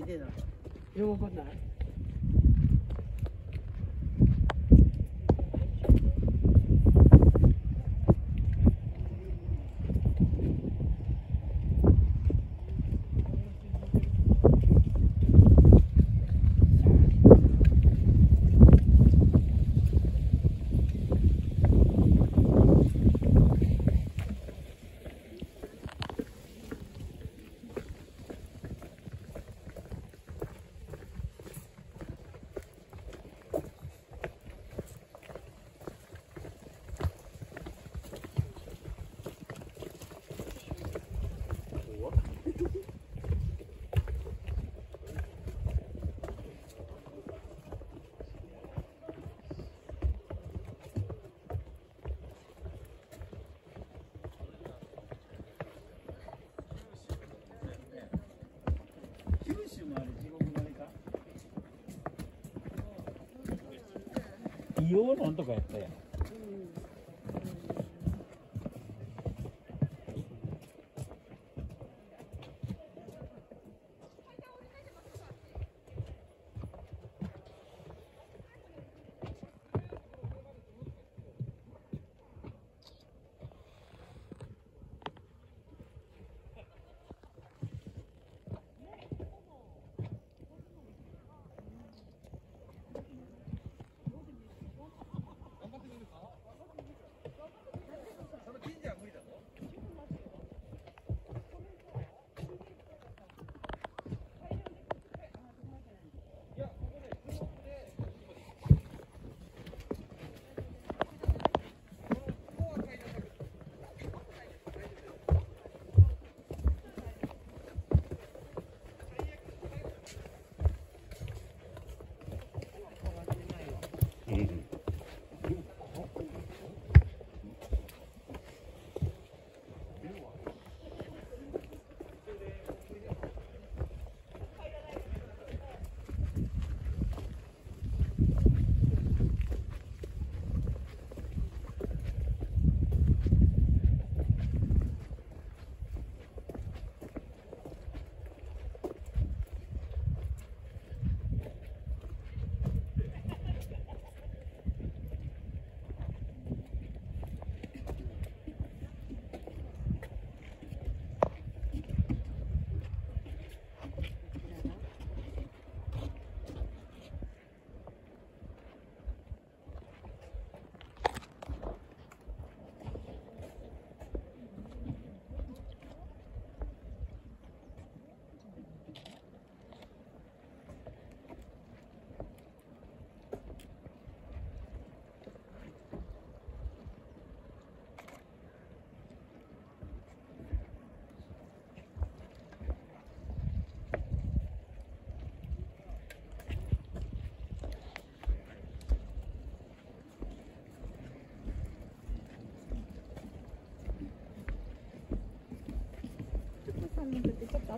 出てた喜んない。硫黄なんとかやったやん。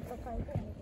That's.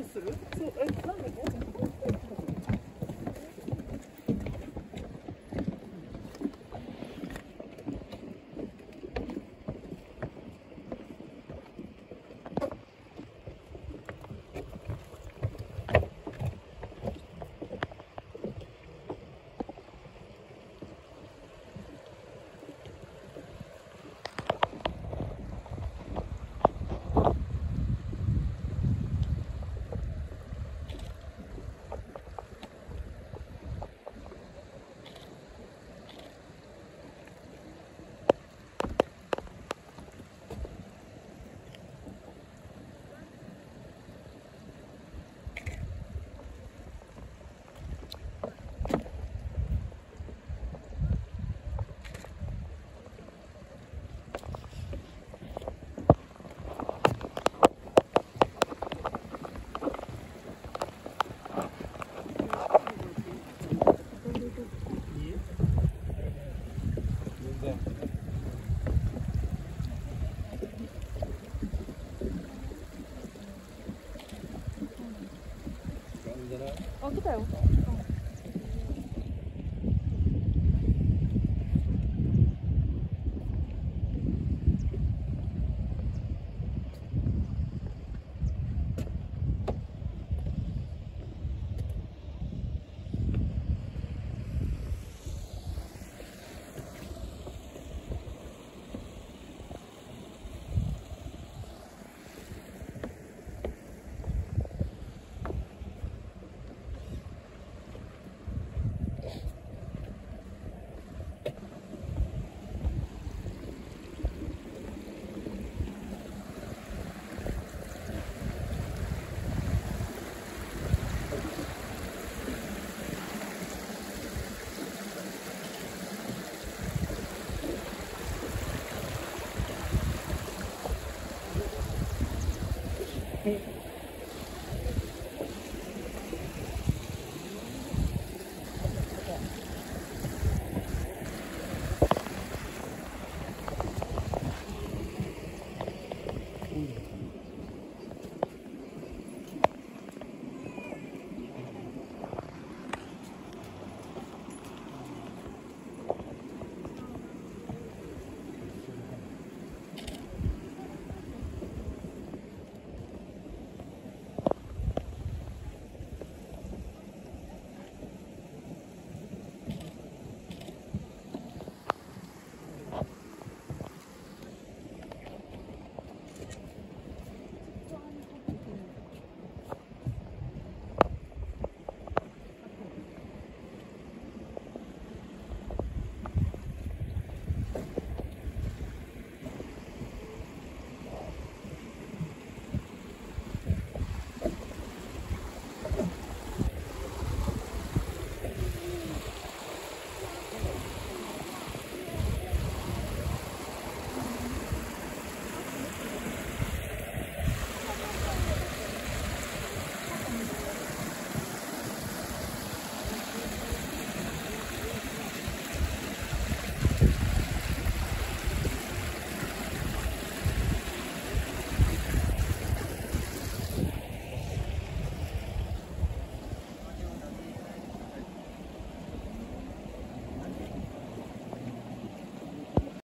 っと暖かいからどうする？そうえなんだっけあ来たよ。え